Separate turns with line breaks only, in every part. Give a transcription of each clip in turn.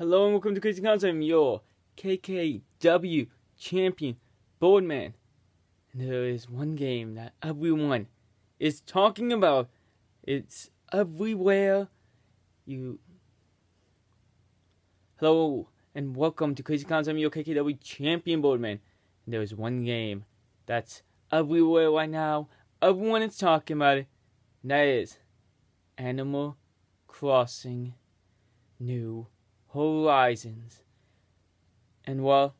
Hello and welcome to Krazy Klowns. I'm your KKW champion Birdman. And there is one game that everyone is talking about. It's everywhere. You. Hello and welcome to Krazy Klowns. I'm your KKW champion Birdman. And there is one game that's everywhere right now. Everyone is talking about it. And that is Animal Crossing New Horizons. And well,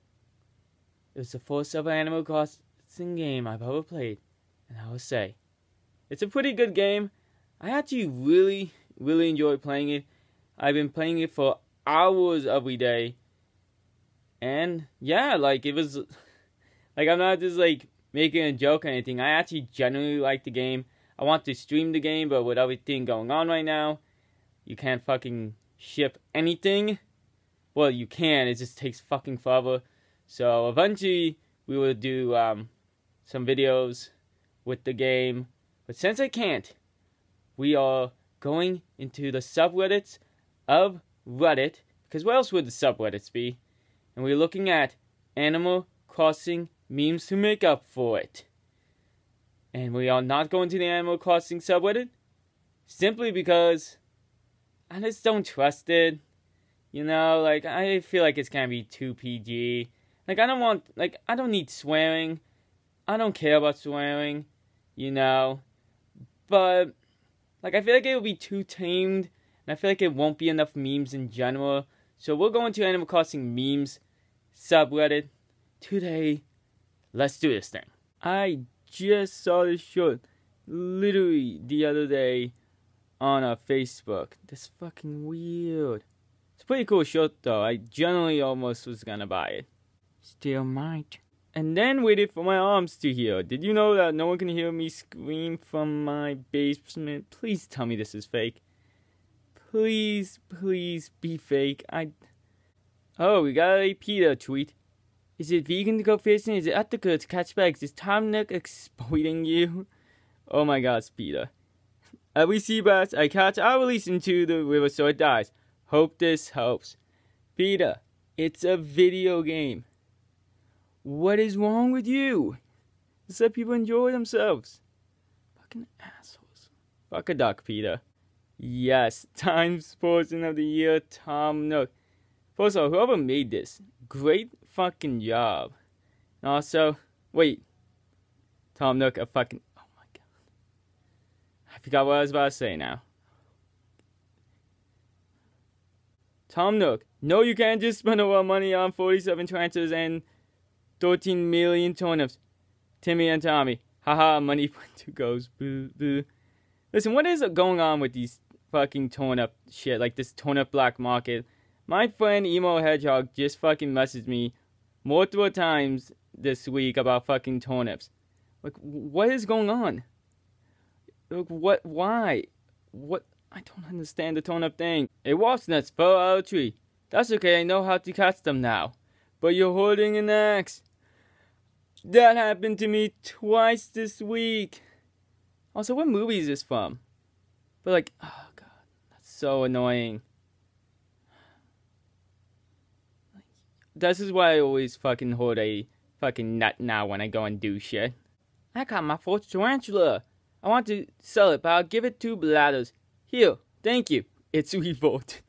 it was the first ever Animal Crossing game I've ever played, and I will say, it's a pretty good game. I actually really, really enjoy playing it. I've been playing it for hours every day. And yeah, like it was like I'm not just like making a joke or anything. I actually genuinely like the game. I want to stream the game, but with everything going on right now, you can't fucking ship anything. Well, you can, it just takes fucking forever. So eventually we will do um, some videos with the game. But since I can't, we are going into the subreddits of Reddit. Because what else would the subreddits be? And we're looking at Animal Crossing memes to make up for it. And we are not going to the Animal Crossing subreddit simply because I just don't trust it. You know, like I feel like it's gonna be too PG. Like I don't want like I don't need swearing. I don't care about swearing, you know. But like I feel like it will be too tamed and I feel like it won't be enough memes in general. So we're going to Animal Crossing memes subreddit today. Let's do this thing. I just saw this short literally the other day on a Facebook. That's fucking weird. It's a pretty cool short though. I generally almost was gonna buy it. Still might. And then waited for my arms to heal. Did you know that no one can hear me scream from my basement? Please tell me this is fake. Please, please be fake. I. Oh, we got a PETA tweet. Is it vegan to go fishing? Is it ethical to catch bags? Is Tom Nook exploiting you? Oh my god, Speeder. Every sea bass I catch, I release into the river so it dies. Hope this helps. PETA, it's a video game. What is wrong with you? Just let people enjoy themselves. Fucking assholes. Fuck a duck, PETA. Yes, Times Sportsman of the Year, Tom Nook. First of all, whoever made this, great fucking job. And also, wait. Tom Nook, a fucking. Oh my god. I forgot what I was about to say now. Tom Nook, no, you can't just spend all our money on 47 transfers and 13 million turnips. Timmy and Tommy, haha, money to goes. Boo, boo. Listen, what is going on with these fucking turnip shit? Like this turnip black market? My friend Emo Hedgehog just fucking messaged me multiple times this week about fucking turnips. Like, what is going on? Like, what? Why? What? I don't understand the turnip thing. A wasp nest fell out of a tree. That's okay, I know how to catch them now. But you're holding an axe. That happened to me twice this week. Also, what movie is this from? But like, oh god, that's so annoying. This is why I always fucking hold a fucking nut now when I go and do shit. I got my fourth tarantula. I want to sell it, but I'll give it to Blathers. Here, thank you. It's revolt.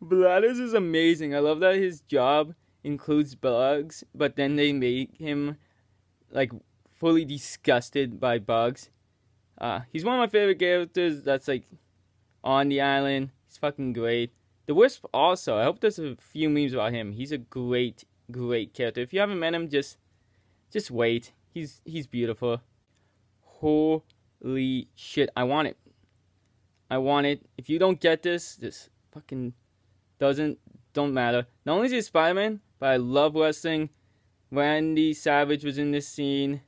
Blathers is amazing. I love that his job includes bugs, but then they make him like fully disgusted by bugs. Uh, he's one of my favorite characters that's like on the island. He's fucking great. The Wisp also. I hope there's a few memes about him. He's a great, great character. If you haven't met him, just just wait. He's he's beautiful. Holy shit! I want it. I want it. If you don't get this, this fucking doesn't don't matter. Not only is he Spider-Man, but I love wrestling. Randy Savage was in this scene.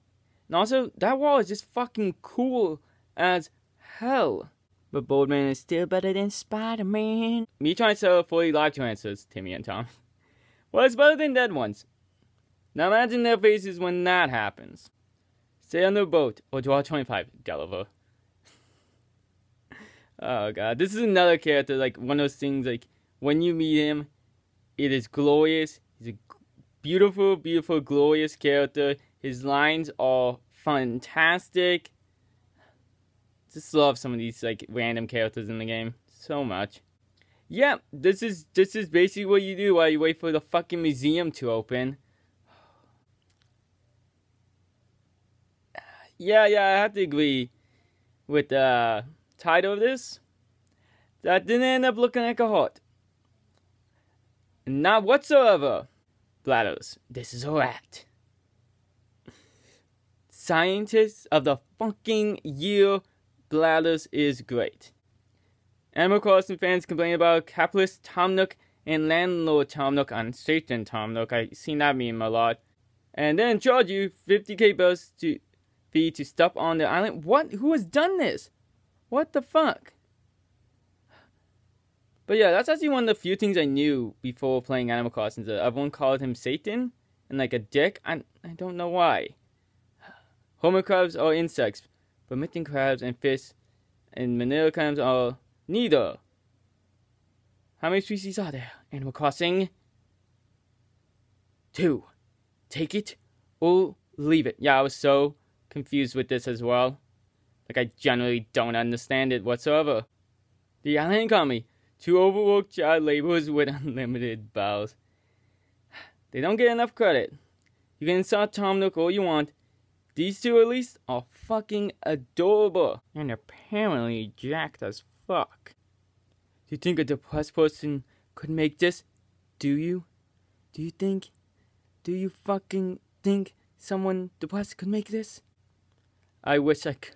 And also, that wall is just fucking cool as hell. But Birdman is still better than Spider Man. Me trying to sell 40 live answers, Timmy and Tom. well, it's better than dead ones. Now imagine their faces when that happens. Stay on the boat or draw 25, Gulliver. Oh god, this is another character, like one of those things like when you meet him, it is glorious. He's a beautiful, beautiful, glorious character. His lines are fantastic. Just love some of these like random characters in the game so much. Yeah, this is this is basically what you do while you wait for the fucking museum to open. Yeah, yeah, I have to agree with the title of this. That didn't end up looking like a heart. Not whatsoever. GLaDOS, this is a rat. Scientists of the fucking year, GLaDOS is great. Animal Crossing fans complain about capitalist Tom Nook and landlord Tom Nook on Satan Tom Nook. I seen that meme a lot. And then charge you 50k bucks to fee to stop on the island. What? Who has done this? What the fuck? But yeah, that's actually one of the few things I knew before playing Animal Crossing. That everyone called him Satan and like a dick. I I don't know why. hermit crabs are insects, but mitten crabs and fish and manila clams are neither. How many species are there? Animal Crossing? Two. Take it or leave it. Yeah, I was so confused with this as well. Like, I generally don't understand it whatsoever. The Island Economy Two overworked child laborers with unlimited bowels. They don't get enough credit. You can insult Tom Nook all you want. These two, at least, are fucking adorable. And apparently jacked as fuck. Do you think a depressed person could make this? Do you? Do you think? Do you fucking think someone depressed could make this? I wish I could.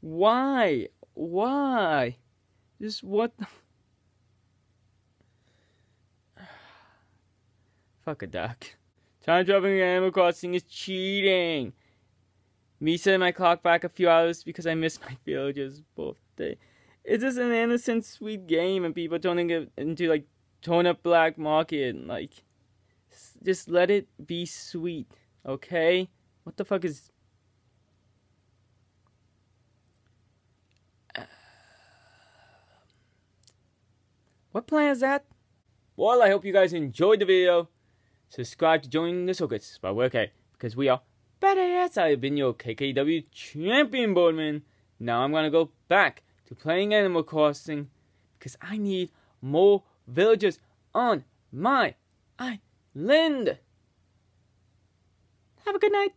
Why? Why? Just what. Fuck a duck. Time traveling in Animal Crossing is cheating. Me setting my clock back a few hours because I missed my village's birthday. It's just an innocent, sweet game, and people turning it into like turnip black market. Like, just let it be sweet, okay? What the fuck is What plan is that? Well, I hope you guys enjoyed the video. Subscribe to join the circuits, we're okay, because we are badass. I've been your KKW champion Birdman. Now I'm gonna go back to playing Animal Crossing, because I need more villagers on my island. Have a good night.